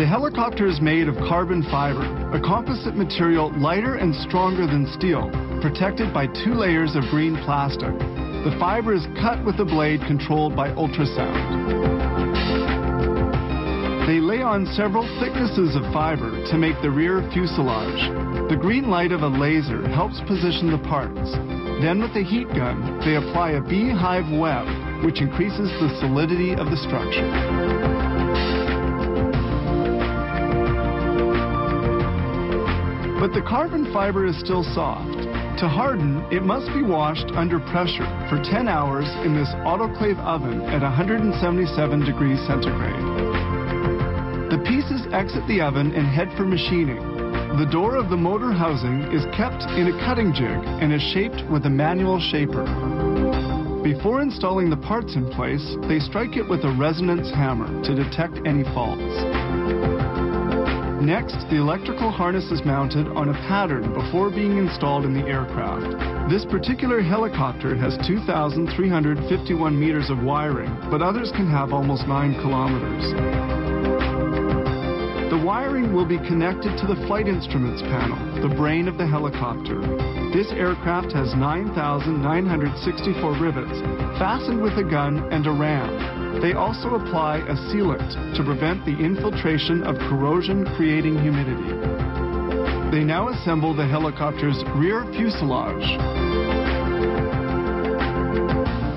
The helicopter is made of carbon fiber, a composite material lighter and stronger than steel, protected by two layers of green plastic. The fiber is cut with a blade controlled by ultrasound. They lay on several thicknesses of fiber to make the rear fuselage. The green light of a laser helps position the parts. Then with a heat gun, they apply a beehive web, which increases the solidity of the structure. But the carbon fiber is still soft. To harden, it must be washed under pressure for 10 hours in this autoclave oven at 177 degrees centigrade. The pieces exit the oven and head for machining. The door of the motor housing is kept in a cutting jig and is shaped with a manual shaper. Before installing the parts in place, they strike it with a resonance hammer to detect any faults. Next, the electrical harness is mounted on a pattern before being installed in the aircraft. This particular helicopter has 2,351 meters of wiring, but others can have almost 9 kilometers. The wiring will be connected to the flight instruments panel, the brain of the helicopter. This aircraft has 9,964 rivets fastened with a gun and a ram. They also apply a sealant to prevent the infiltration of corrosion creating humidity. They now assemble the helicopter's rear fuselage.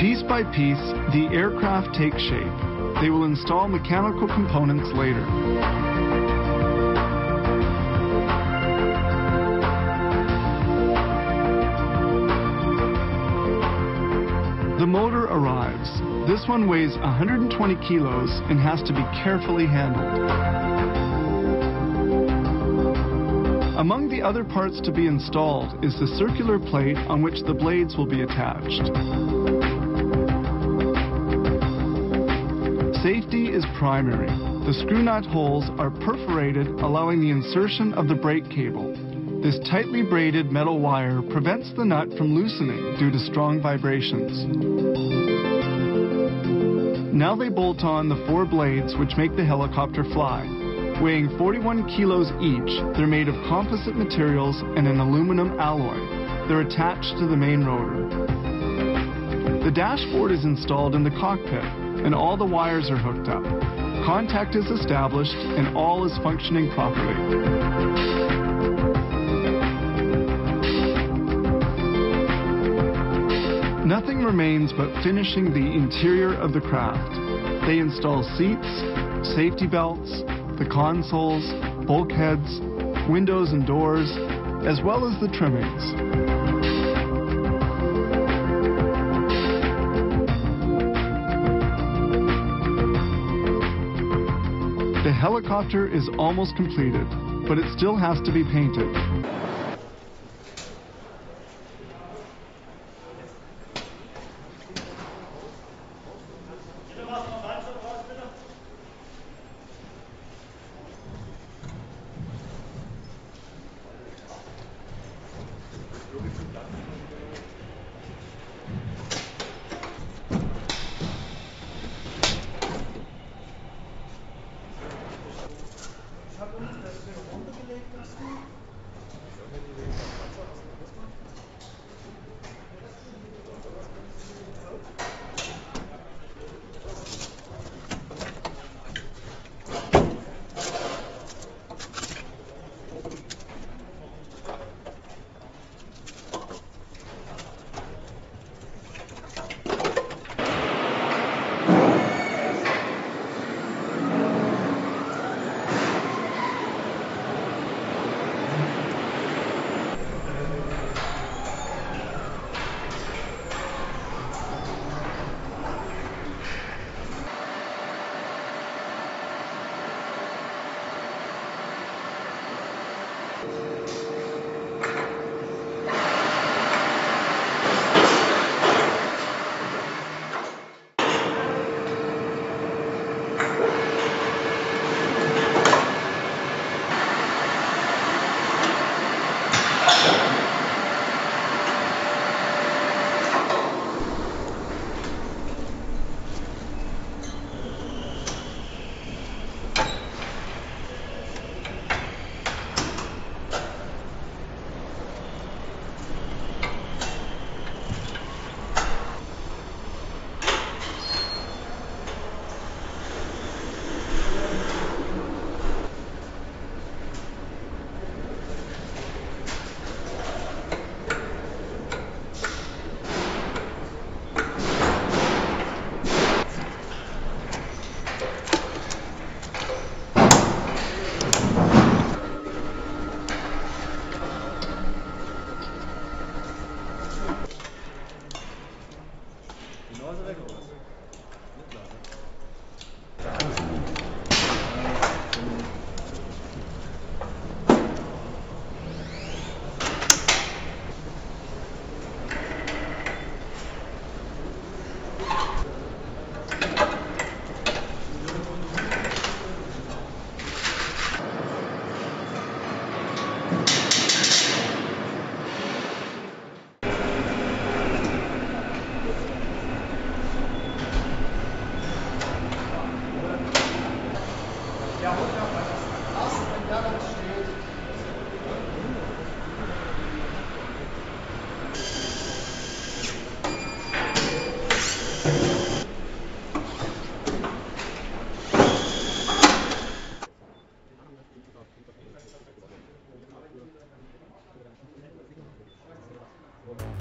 Piece by piece, the aircraft takes shape. They will install mechanical components later. The motor arrives. This one weighs 120 kilos and has to be carefully handled. Among the other parts to be installed is the circular plate on which the blades will be attached. Safety is primary. The screw nut holes are perforated, allowing the insertion of the brake cable. This tightly braided metal wire prevents the nut from loosening due to strong vibrations. Now they bolt on the four blades which make the helicopter fly. Weighing 41 kilos each, they're made of composite materials and an aluminum alloy. They're attached to the main rotor. The dashboard is installed in the cockpit and all the wires are hooked up. Contact is established and all is functioning properly. Nothing remains but finishing the interior of the craft. They install seats, safety belts, the consoles, bulkheads, windows and doors, as well as the trimmings. The helicopter is almost completed, but it still has to be painted.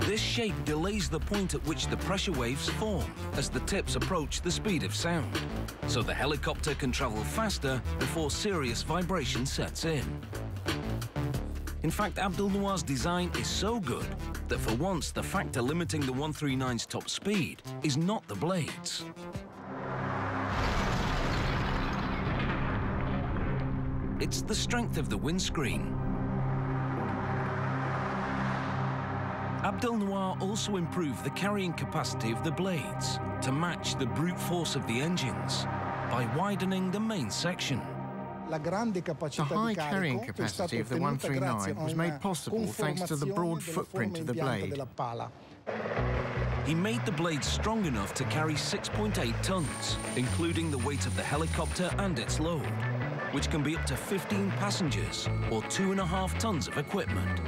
This shape delays the point at which the pressure waves form as the tips approach the speed of sound, so the helicopter can travel faster before serious vibration sets in. In fact, Abdelnour's design is so good that for once the factor limiting the 139's top speed is not the blades. It's the strength of the windscreen. Abdelnour also improved the carrying capacity of the blades to match the brute force of the engines by widening the main section. The high carrying capacity of the 139 was made possible thanks to the broad footprint of the blade. He made the blade strong enough to carry 6.8 tons, including the weight of the helicopter and its load which can be up to 15 passengers or two and a half tons of equipment.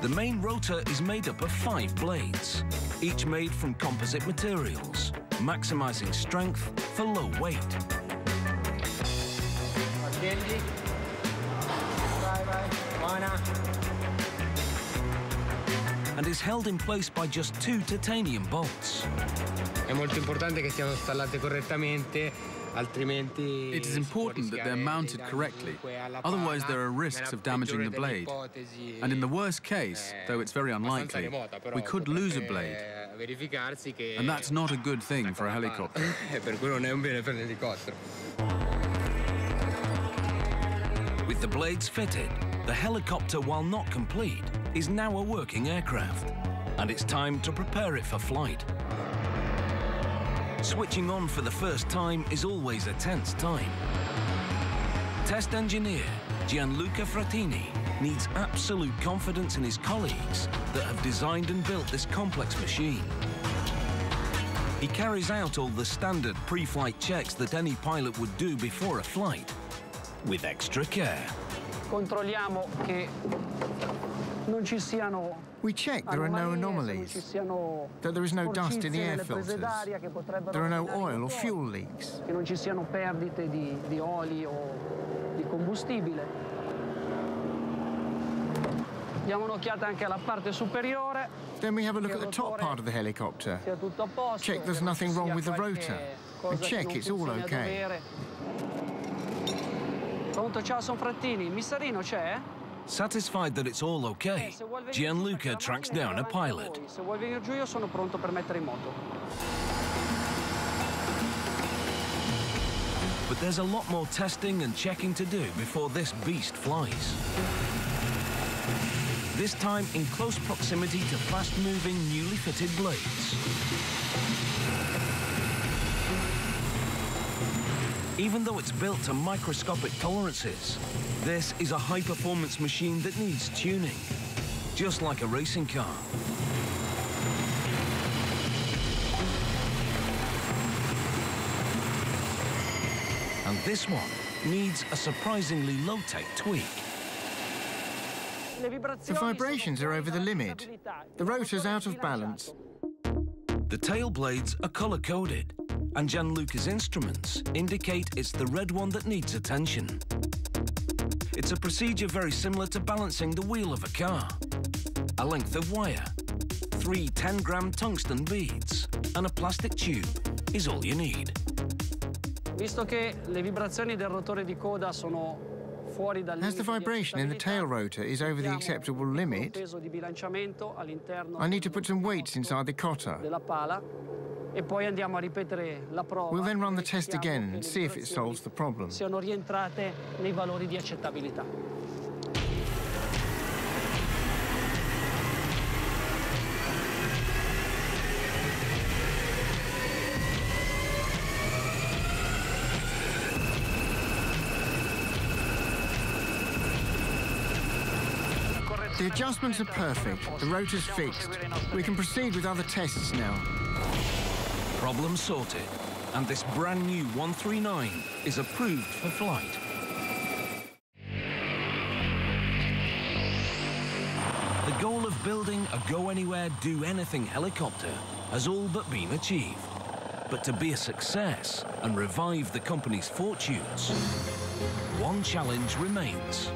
The main rotor is made up of five blades, each made from composite materials, maximizing strength for low weight. And is held in place by just two titanium bolts. È molto importante che siano installate correttamente it is important that they're mounted correctly, otherwise there are risks of damaging the blade. And in the worst case, though it's very unlikely, we could lose a blade. And that's not a good thing for a helicopter. With the blades fitted, the helicopter, while not complete, is now a working aircraft. And it's time to prepare it for flight. Switching on for the first time is always a tense time. Test engineer Gianluca Frattini needs absolute confidence in his colleagues that have designed and built this complex machine. He carries out all the standard pre-flight checks that any pilot would do before a flight, with extra care. Controlliamo che non ci siano we check there are no anomalies, that there is no dust in the air filters, there are no oil or fuel leaks. Then we have a look at the top part of the helicopter. Check there's nothing wrong with the rotor. And check it's all okay. Pronto, ciao, sono Frattini. Missarino c'è? Satisfied that it's all okay, Gianluca tracks down a pilot. But there's a lot more testing and checking to do before this beast flies. This time in close proximity to fast-moving, newly fitted blades. Even though it's built to microscopic tolerances, this is a high-performance machine that needs tuning, just like a racing car. And this one needs a surprisingly low-tech tweak. The vibrations are over the limit. The rotor's out of balance. The tail blades are color-coded, and Gianluca's instruments indicate it's the red one that needs attention. It's a procedure very similar to balancing the wheel of a car. A length of wire, three 10-gram tungsten beads, and a plastic tube is all you need. Visto che le vibrazioni del rotore di coda sono as the vibration in the tail rotor is over the acceptable limit, I need to put some weights inside the cotter. Poi andiamo a ripetere la prova. We'll then run the test again and see if it solves the problem. The adjustments are perfect. The rotor's fixed. We can proceed with other tests now. Problem sorted, and this brand new 139 is approved for flight. The goal of building a go-anywhere, do-anything helicopter has all but been achieved. But to be a success and revive the company's fortunes, one challenge remains.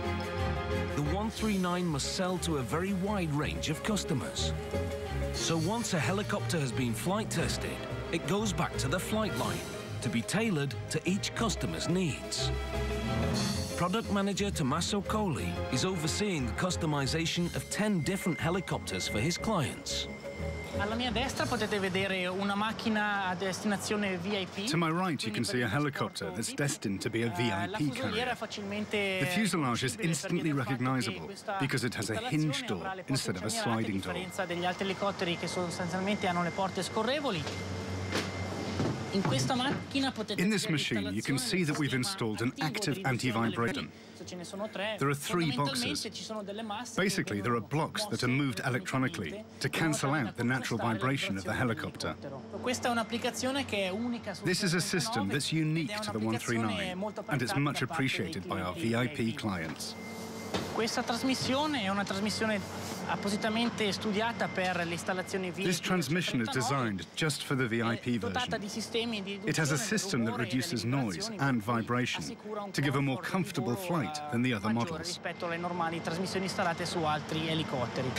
The 139 must sell to a very wide range of customers. So once a helicopter has been flight tested, it goes back to the flight line to be tailored to each customer's needs. Product manager Tommaso Colli is overseeing the customization of 10 different helicopters for his clients. Alla mia destra potete vedere una macchina a destinazione VIP. To my right, you can see a helicopter that's destined to be a Eh, VIP carrier. The fuselage is instantly recognizable because it has a hinge door instead of a sliding door. differenza degli altri elicotteri che sostanzialmente hanno le porte scorrevoli. In questa macchina potete In this machine, you can see that we've installed an active anti-vibration. Ce ne sono tre. There are three boxes. ci sono delle masse Basically, there are blocks that are moved electronically to cancel out the natural vibration of the helicopter. Questa è un'applicazione che è unica sul This is a system that's unique to the 139, and it's much appreciated by our VIP clients. Questa trasmissione è una trasmissione appositamente studiata per le installazioni VIP. This transmission is designed just for the VIP version. di sistemi di It has a system that reduces noise and vibration to give a more comfortable flight eh, than the other models. rispetto alle normali trasmissioni installate su altri elicotteri.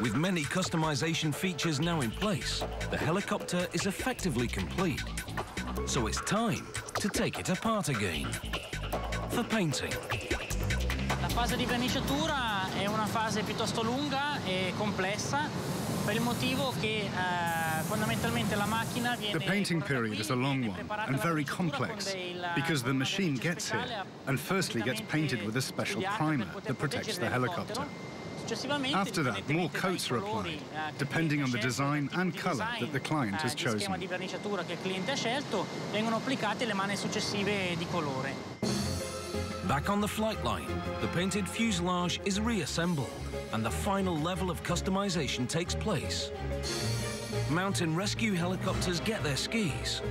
With many customization features now in place, the helicopter is effectively complete. So it's time to take it apart again. For painting. La fase di verniciatura è una fase piuttosto lunga e complessa per il motivo che eh, fondamentalmente la macchina viene The painting period is a long one and very complex del- because the machine gets here and firstly gets painted with a special primer that protects the helicopter. After that, more coats are applied, eh, depending on the design and colour that the client eh, has chosen. Back on the flight line, the painted fuselage is reassembled and the final level of customization takes place. Mountain rescue helicopters get their skis,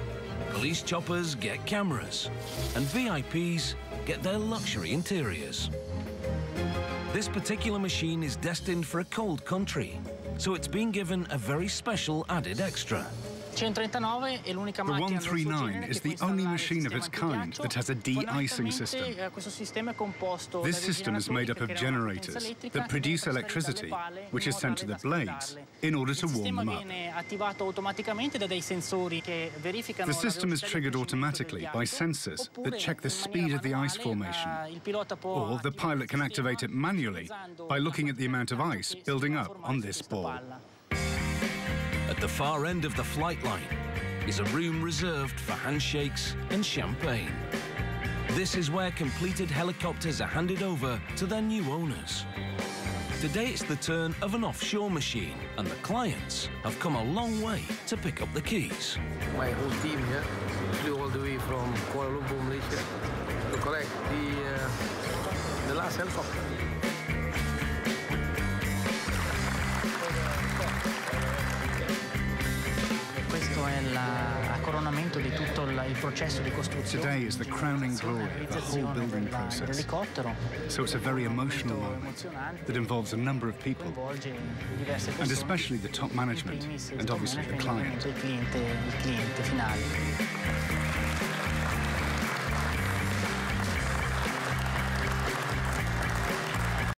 police choppers get cameras, and VIPs get their luxury interiors. This particular machine is destined for a cold country, so it's been given a very special added extra. 139 è l'unica The macchina del suo 139 is the only machine of its kind that has a de-icing system. Eh, questo sistema è composto This system is made up of che creano una generators that produce electricity, which is sent to the blades in order to warm them up. viene attivato automaticamente da dei sensori che verificano The system is triggered automatically by sensors that check the speed of the ice formation. eh, può Or the pilot can activate it manually by looking at the amount of ice building up on this ball. At the far end of the flight line is a room reserved for handshakes and champagne. This is where completed helicopters are handed over to their new owners. Today it's the turn of an offshore machine, and the clients have come a long way to pick up the keys. my whole team here flew all the way from Kuala Lumpur, Malaysia to collect the, uh, the last helicopter. Today is the crowning glory of the whole building process. So it's a very emotional moment that involves a number of people, coinvolge diverse persone. and especially the top management, and obviously the client.